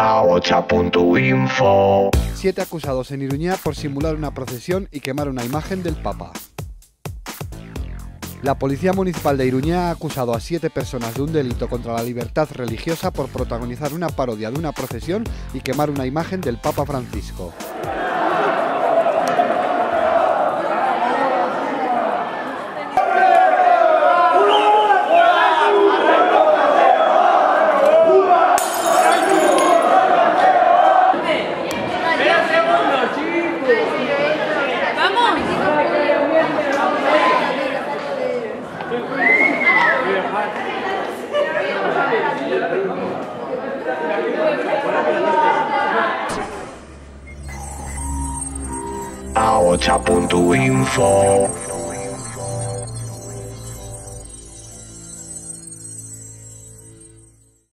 Ahocha.info Siete acusados en Iruña por simular una procesión y quemar una imagen del Papa. La Policía Municipal de Iruña ha acusado a siete personas de un delito contra la libertad religiosa por protagonizar una parodia de una procesión y quemar una imagen del Papa Francisco. Aocha.info